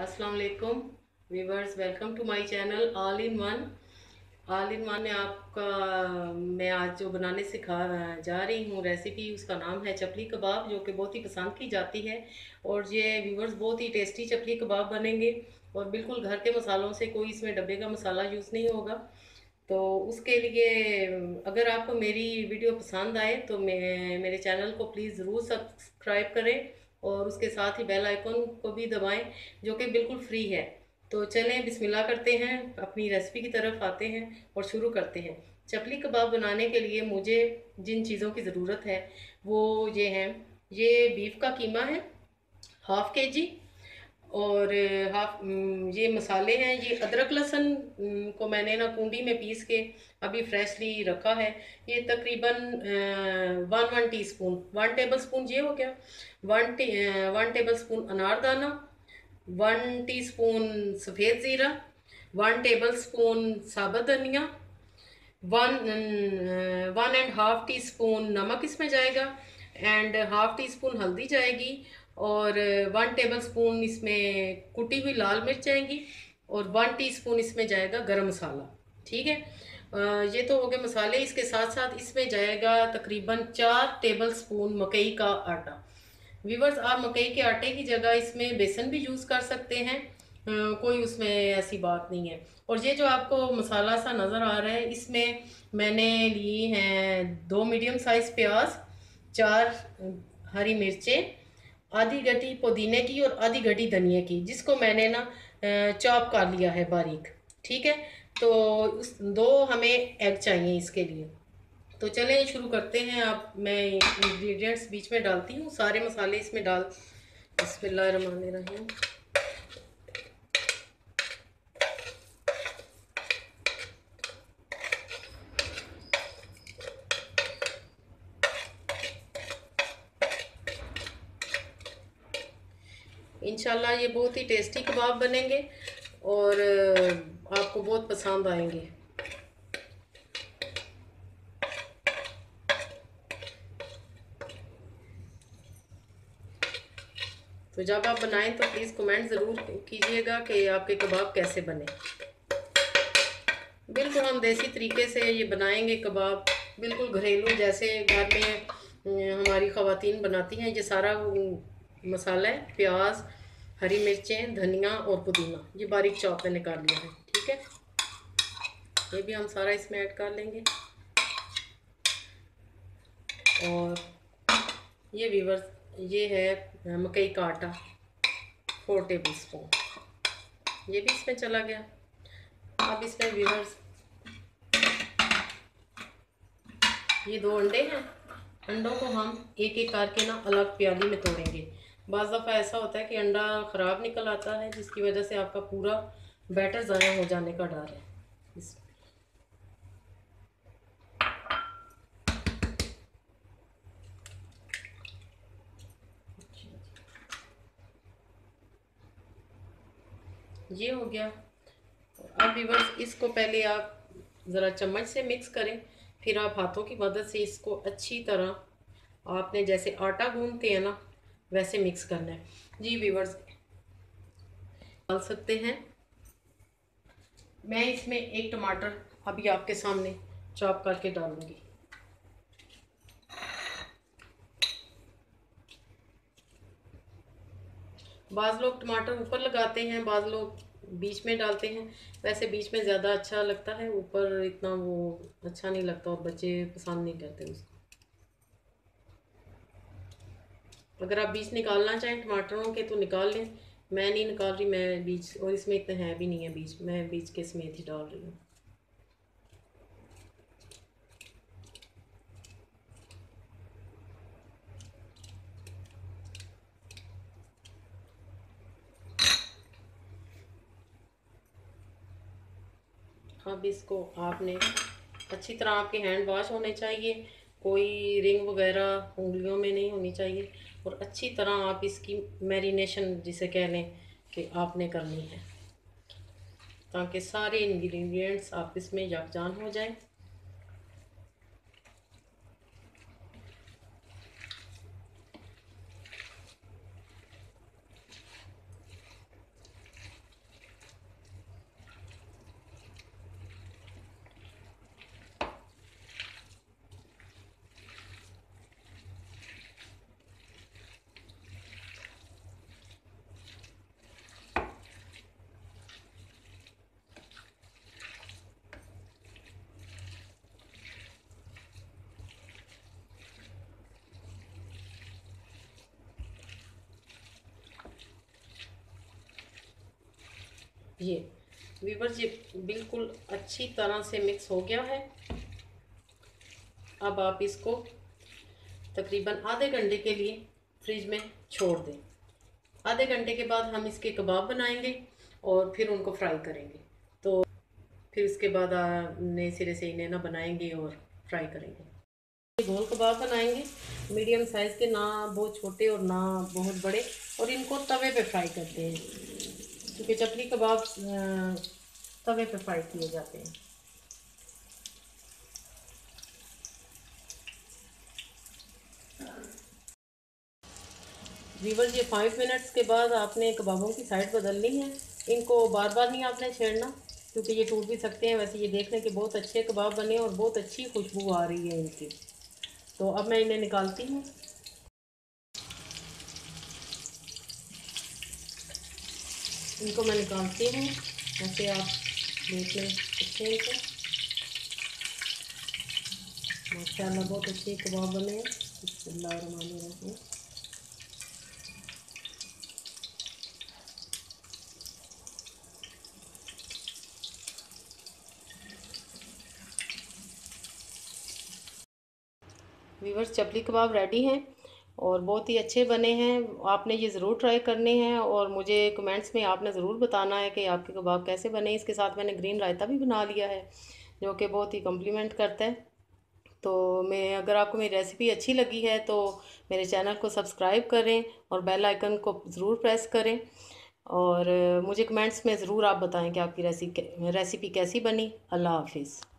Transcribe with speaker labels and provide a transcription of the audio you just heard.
Speaker 1: अस्सलाम वालेकुम viewers welcome to my channel all in one all in one में आपका, मैं आज जो बनाने सिखा, जा रही हूँ रेसिपी उसका नाम है चपली कबाब, जो कि बहुत ही पसंद की जाती है। और ये व्यूवर्स बहुत ही टेस्टी चपली कबाब बनेंगे। और बिल्कुल घर के मसालों से कोई इसमें डब्बे का मसाला यूज़ नहीं होगा। तो उसके लिए, अगर आपको मेरी वीडियो पसंद आए तो मैं, मेरे चैनल को प्लीज़ ज़रूर सब्सक्राइब करें। और उसके साथ ही बेल आइकन को भी दबाएँ, जो कि बिल्कुल फ्री है। तो चलें, बिस्मिल्लाह करते हैं, अपनी रेसिपी की तरफ़ आते हैं और शुरू करते हैं। चपली कबाब बनाने के लिए मुझे जिन चीज़ों की ज़रूरत है, वो ये हैं। ये बीफ का कीमा है हाफ़ के जी और हाफ़ ये मसाले हैं, ये अदरक लहसुन को मैंने ना कुंडी में पीस के अभी फ्रेशली रखा है। ये तकरीबन one one teaspoon, one tablespoon ये हो गया। One tea one tablespoon अनारदाना, वन टीस्पून सफ़ेद ज़ीरा, वन टेबल स्पून साबुत धनिया, one one and half teaspoon नमक इसमें जाएगा, एंड हाफ़ टी स्पून हल्दी जाएगी और वन टेबल स्पून इसमें कुटी हुई लाल मिर्च जाएँगी और वन टीस्पून इसमें जाएगा गरम मसाला, ठीक है? ये तो हो गए मसाले। इसके साथ साथ इसमें जाएगा तकरीबन चार टेबल स्पून मकई का आटा। वीवर्स आप मकई के आटे की जगह इसमें बेसन भी यूज़ कर सकते हैं। कोई उसमें ऐसी बात नहीं है। और ये जो आपको मसाला सा नज़र आ रहा है, इसमें मैंने लिए हैं दो मीडियम साइज़ प्याज, चार हरी मिर्चें आधी गटी पुदीने की और आधी गटी धनिया की, जिसको मैंने ना चॉप कर लिया है बारीक, ठीक है? तो उस दो हमें एग चाहिए इसके लिए। तो चलें, शुरू करते हैं। आप, मैं इंग्रेडिएंट्स बीच में डालती हूँ। सारे मसाले इसमें डाल, बिस्मिल्लाह रहमान रहीम। इनशाला ये बहुत ही टेस्टी कबाब बनेंगे और आपको बहुत पसंद आएँगे। तो जब आप बनाएँ तो प्लीज़ कमेंट ज़रूर कीजिएगा कि आपके कबाब कैसे बने। बिल्कुल हम देसी तरीके से ये बनाएँगे कबाब, बिल्कुल घरेलू, जैसे घर में हमारी ख़वातीन बनाती हैं, ये सारा मसाला है, प्याज हरी मिर्चें, धनिया और पुदीना। ये बारीक चौप में निकाल लिया है, ठीक है? ये भी हम सारा इसमें ऐड कर लेंगे। और ये वीवर्स ये है मकई का आटा फोर टेबल स्पून ये भी इसमें चला गया। अब इसमें वीवर्स ये दो अंडे हैं। अंडों को हम एक एक करके ना अलग प्याली में तोड़ेंगे। बाज़ दफ़ा ऐसा होता है कि अंडा ख़राब निकल आता है, जिसकी वजह से आपका पूरा बैटर ज़ाया हो जाने का डर है। ये हो गया। अब बस इसको पहले आप ज़रा चम्मच से मिक्स करें, फिर आप हाथों की मदद से इसको अच्छी तरह आपने जैसे आटा गूंदते हैं ना वैसे मिक्स करना है। जी वीवर्स डाल सकते हैं। मैं इसमें एक टमाटर अभी आपके सामने चॉप करके डालूँगी। बाज़ लोग टमाटर ऊपर लगाते हैं, बाज़ लोग बीच में डालते हैं। वैसे बीच में ज़्यादा अच्छा लगता है, ऊपर इतना वो अच्छा नहीं लगता और बच्चे पसंद नहीं करते उसको। अगर आप बीज निकालना चाहें, टमाटरों के तो निकाल लें। मैं नहीं निकाल रही, मैं बीज, और इसमें इतने हैं भी नहीं है बीज। मैं बीज के समेत ही डाल रही हूँ। अब इसको आपने अच्छी तरह आपके हैंड वॉश होने चाहिए। कोई रिंग वगैरह, उंगलियों में नहीं होनी चाहिए। और अच्छी तरह आप इसकी मैरिनेशन जिसे कह लें कि आपने करनी है, ताकि सारे इंग्रेडिएंट्स आप इसमें यकजान हो जाएँ। ये वीवर ये बिल्कुल अच्छी तरह से मिक्स हो गया है। अब आप इसको तकरीबन आधे घंटे के लिए फ्रिज में छोड़ दें। आधे घंटे के बाद हम इसके कबाब बनाएँगे और फिर उनको फ्राई करेंगे। तो फिर उसके बाद नए सिरे से इन्हें ना बनाएँगे और फ्राई करेंगे। गोल कबाब बनाएँगे। मीडियम साइज़ के ना बहुत छोटे और ना बहुत बड़े और इनको तवे पे फ्राई करते हैं। क्योंकि चपली कबाब तवे पे फ्राई किए जाते हैं। वीवर ये फाइव मिनट्स के बाद आपने कबाबों की साइड बदलनी है। इनको बार बार नहीं आपने छेड़ना, क्योंकि ये टूट भी सकते हैं। वैसे ये देखने के बहुत अच्छे कबाब बने और बहुत अच्छी खुशबू आ रही है इनकी। तो अब मैं इन्हें निकालती हूँ। इनको मैं निकालती हूँ। ऐसे आप देख लें हैं इनको माशाल्लाह बहुत अच्छे कबाब बने हैं। वीवर्स चपली कबाब रेडी हैं। और बहुत ही अच्छे बने हैं। आपने ये ज़रूर ट्राई करने हैं और मुझे कमेंट्स में आपने ज़रूर बताना है कि आपके कबाब कैसे बने। इसके साथ मैंने ग्रीन रायता भी बना लिया है, जो कि बहुत ही कम्प्लीमेंट करता है। तो मैं, अगर आपको मेरी रेसिपी अच्छी लगी है तो मेरे चैनल को सब्सक्राइब करें और बेल आइकन को ज़रूर प्रेस करें। और मुझे कमेंट्स में ज़रूर आप बताएँ कि आपकी रेसिपी रेसिपी कैसी बनी। अल्लाह हाफिज़।